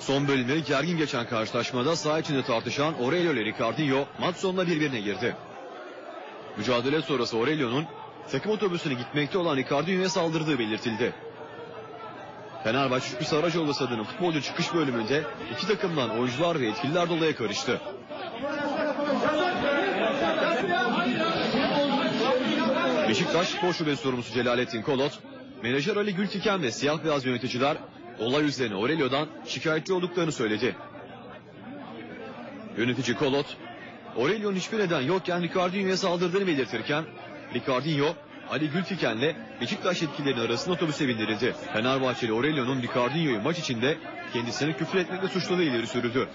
Son bölümde gergin geçen karşılaşmada saha içinde tartışan Aurelio ile Ricardinho maç sonunda birbirine girdi. Mücadele sonrası Aurelio'nun takım otobüsüne gitmekte olan Ricardinho'ya saldırdığı belirtildi. Fenerbahçe Şükrü Saracoğlu stadının futbolcu çıkış bölümünde iki takımdan oyuncular ve yetkililer dolaya karıştı. Beşiktaş Spor Şubesi sorumlusu Celalettin Kolot, menajer Ali Gültiken ve siyah beyaz yöneticiler olay üzerine Aurelio'dan şikayetçi olduklarını söyledi. Yönetici Kolot, Aurelio'nun hiçbir neden yokken Ricardinho'ya saldırdığını belirtirken, Ricardinho, Ali Gültiken'le Beşiktaş yetkililerinin arasında otobüse bindirildi. Fenerbahçeli Aurelio'nun Ricardinho'yu maç içinde kendisini küfür etmekle suçladığı ileri sürüldü.